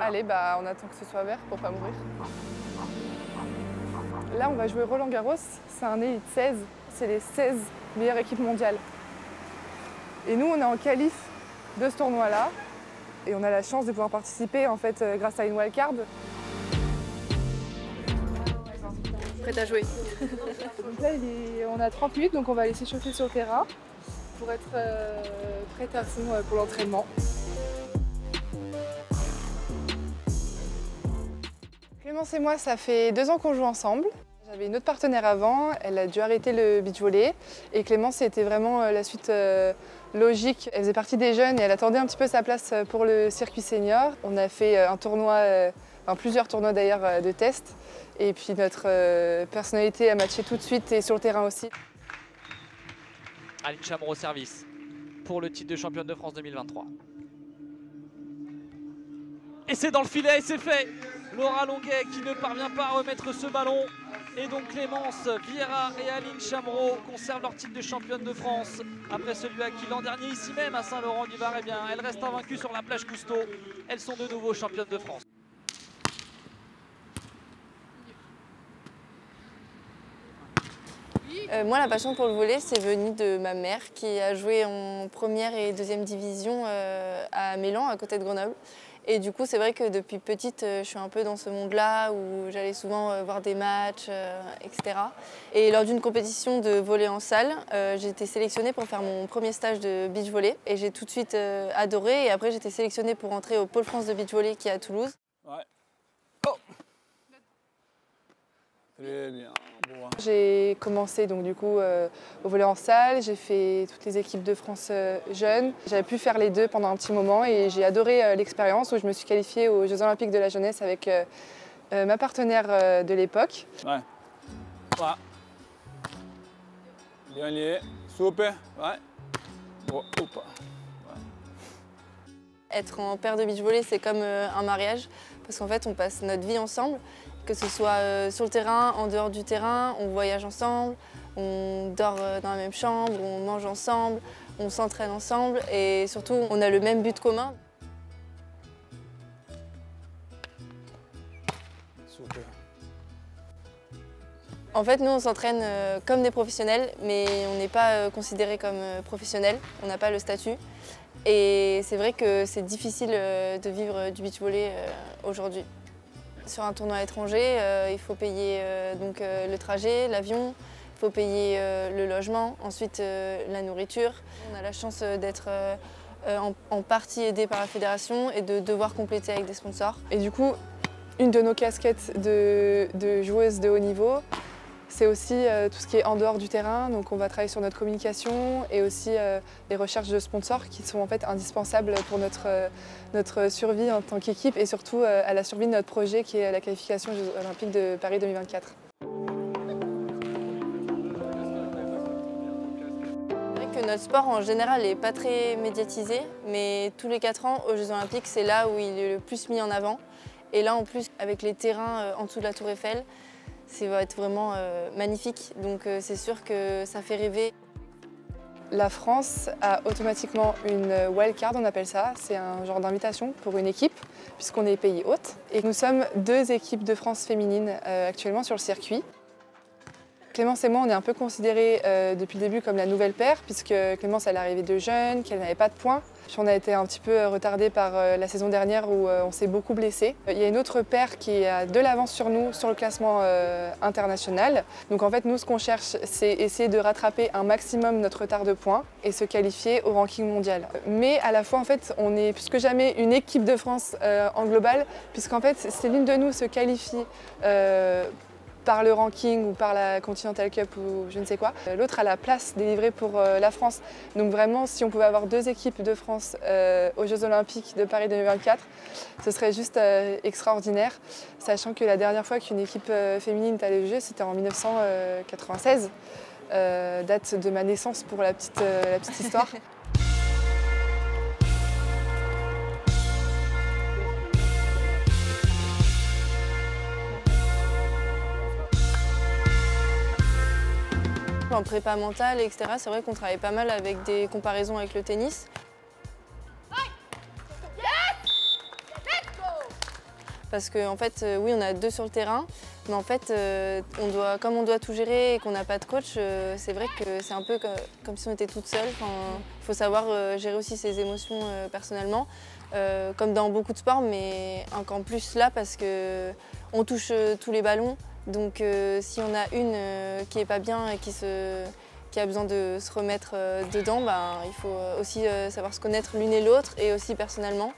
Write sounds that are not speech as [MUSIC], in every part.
Allez, bah on attend que ce soit vert pour pas mourir. Là, on va jouer Roland Garros. C'est un élite 16. C'est les 16 meilleures équipes mondiales. Et nous, on est en qualif de ce tournoi-là. Et on a la chance de pouvoir participer en fait euh, grâce à une wildcard. Prête à jouer. Donc là, est- on a 30 minutes, donc on va aller s'échauffer sur le terrain pour être euh, prête à fond euh, pour l'entraînement. Clémence et moi, ça fait deux ans qu'on joue ensemble. J'avais une autre partenaire avant, elle a dû arrêter le beach volley. Et Clémence, c'était vraiment euh, la suite euh, logique. Elle faisait partie des jeunes et elle attendait un petit peu sa place euh, pour le circuit senior. On a fait un tournoi, enfin plusieurs tournois d'ailleurs de test. Et puis notre personnalité a matché tout de suite et sur le terrain aussi. Aline Chamorro au service pour le titre de championne de France 2023. Et c'est dans le filet et c'est fait Laura Longuet qui ne parvient pas à remettre ce ballon. Et donc Clémence Vieira et Aline Chamorro conservent leur titre de championne de France après celui acquis l'an dernier ici même à Saint-Laurent-du-Var. Eh bien, elles restent invaincues sur la plage Cousteau. Elles sont de nouveau championnes de France. Euh, moi, la passion pour le volley, c'est venu de ma mère qui a joué en première et deuxième division euh, à Mélan, à côté de Grenoble. Et du coup, c'est vrai que depuis petite, euh, je suis un peu dans ce monde-là où j'allais souvent euh, voir des matchs, euh, etc. Et lors d'une compétition de volley en salle, j'ai été sélectionnée pour faire mon premier stage de beach volley. Et j'ai tout de suite adoré. Et après, j'ai été sélectionnée pour entrer au Pôle France de beach volley qui est à Toulouse. Ouais. Oh Très bien. Hein. J'ai commencé donc du coup euh, au volley en salle, j'ai fait toutes les équipes de France euh, jeunes. J'avais pu faire les deux pendant un petit moment et j'ai adoré euh, l'expérience où je me suis qualifiée aux Jeux Olympiques de la jeunesse avec euh, euh, ma partenaire euh, de l'époque. Ouais. Voilà. Bien lié. Super. Ouais. Hop. Être en paire de beach volley, c'est comme un mariage, parce qu'en fait, on passe notre vie ensemble, que ce soit euh, sur le terrain, en dehors du terrain, on voyage ensemble, on dort euh, dans la même chambre, on mange ensemble, on s'entraîne ensemble, et surtout, on a le même but commun. Super. En fait, nous, on s'entraîne euh, comme des professionnels, mais on n'est pas considérés comme professionnels, on n'a pas le statut. Et c'est vrai que c'est difficile de vivre du beach volley aujourd'hui. Sur un tournoi étranger, euh, il faut payer euh, donc, euh, le trajet, l'avion, il faut payer le logement, ensuite la nourriture. On a la chance d'être en, partie aidé par la fédération et de devoir compléter avec des sponsors. Et du coup, une de nos casquettes de, de joueuse de haut niveau, c'est aussi euh, tout ce qui est en dehors du terrain. Donc on va travailler sur notre communication et aussi euh, les recherches de sponsors qui sont en fait indispensables pour notre, euh, survie en tant qu'équipe et surtout à la survie de notre projet qui est la qualification aux Jeux Olympiques de Paris 2024. C'est vrai que notre sport en général n'est pas très médiatisé, mais tous les 4 ans aux Jeux Olympiques, c'est là où il est le plus mis en avant. Et là en plus, avec les terrains en dessous de la Tour Eiffel, ça va être vraiment euh, magnifique. Donc euh, c'est sûr que ça fait rêver. La France a automatiquement une wildcard, on appelle ça. C'est un genre d'invitation pour une équipe, puisqu'on est pays hôte. Et nous sommes deux équipes de France féminines euh, actuellement sur le circuit. Clémence et moi, on est un peu considérés euh, depuis le début comme la nouvelle paire, puisque Clémence, elle est arrivée de jeune, qu'elle n'avait pas de points. On a été un petit peu retardés par euh, la saison dernière où euh, on s'est beaucoup blessé. Il y a une autre paire qui a de l'avance sur nous sur le classement euh, international. Donc en fait, nous, ce qu'on cherche, c'est essayer de rattraper un maximum notre retard de points et se qualifier au ranking mondial. Mais à la fois, en fait, on est plus que jamais une équipe de France euh, en global, puisqu'en fait, si l'une de nous se qualifie euh, par le ranking ou par la Continental Cup ou je ne sais quoi. Euh, L'autre a la place délivrée pour euh, la France. Donc vraiment, si on pouvait avoir deux équipes de France euh, aux Jeux Olympiques de Paris 2024, ce serait juste extraordinaire, sachant que la dernière fois qu'une équipe féminine est allée aux Jeux, c'était en 1996, euh, date de ma naissance pour la petite histoire. [LAUGHS] En prépa mentale, etc., c'est vrai qu'on travaille pas mal avec des comparaisons avec le tennis. Parce qu'en en fait, oui, on a deux sur le terrain, mais en fait, on doit, comme on doit tout gérer et qu'on n'a pas de coach, c'est vrai que c'est un peu comme, si on était toute seule. Il faut savoir gérer aussi ses émotions personnellement, comme dans beaucoup de sports, mais encore plus là parce qu'on touche tous les ballons. Donc si on a une qui n'est pas bien et qui se qui a besoin de se remettre euh, dedans, ben, il faut aussi euh, savoir se connaître l'une et l'autre et aussi personnellement.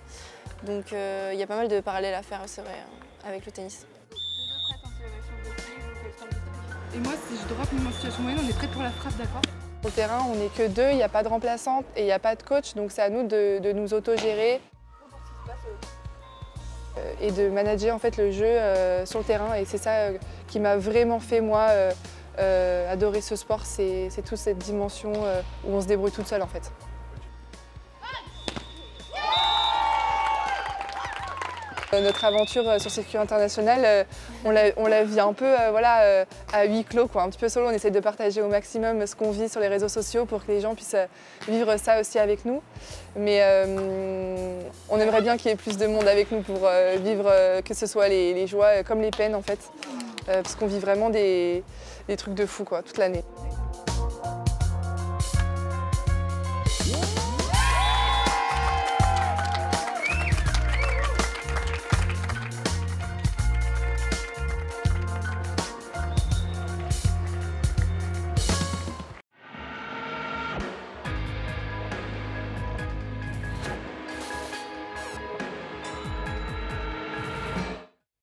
Donc euh, il y a pas mal de parallèles à faire, c'est vrai, avec le tennis. Et moi, si je drop une situation moyenne, on est prêt pour la frappe, d'accord? Au terrain, on n'est que deux, il n'y a pas de remplaçante et il n'y a pas de coach, donc c'est à nous de, nous autogérer et de manager en fait le jeu sur le terrain. Et c'est ça qui m'a vraiment fait moi euh, adorer ce sport, c'est toute cette dimension euh, où on se débrouille toute seule en fait. Notre aventure sur circuit international, on la, vit un peu voilà, à huis clos, quoi, un petit peu solo. On essaie de partager au maximum ce qu'on vit sur les réseaux sociaux pour que les gens puissent vivre ça aussi avec nous. Mais on aimerait bien qu'il y ait plus de monde avec nous pour vivre que ce soit les, les joies comme les peines en fait. parce qu'on vit vraiment des, des trucs de fou quoi, toute l'année.